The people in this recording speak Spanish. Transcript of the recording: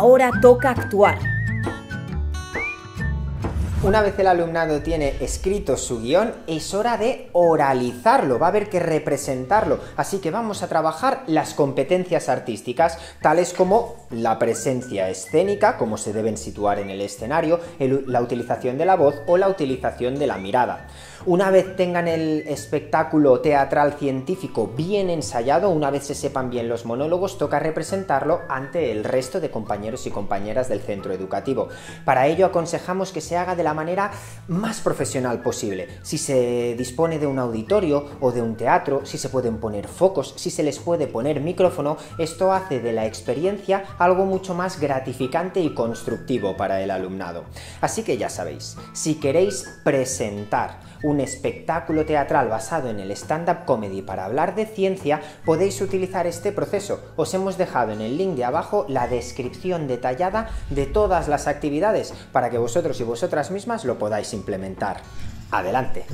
ahora toca actuar. Una vez el alumnado tiene escrito su guion, es hora de oralizarlo, va a haber que representarlo, así que vamos a trabajar las competencias artísticas, tales como la presencia escénica, cómo se deben situar en el escenario, la utilización de la voz o la utilización de la mirada. Una vez tengan el espectáculo teatral científico bien ensayado, una vez se sepan bien los monólogos, toca representarlo ante el resto de compañeros y compañeras del centro educativo. Para ello aconsejamos que se haga de la manera más profesional posible. Si se dispone de un auditorio o de un teatro, si se pueden poner focos, si se les puede poner micrófono, esto hace de la experiencia algo mucho más gratificante y constructivo para el alumnado. Así que ya sabéis, si queréis presentar un espectáculo teatral basado en el stand-up comedy para hablar de ciencia, podéis utilizar este proceso. Os hemos dejado en el link de abajo la descripción detallada de todas las actividades para que vosotros y vosotras lo podáis implementar. ¡Adelante!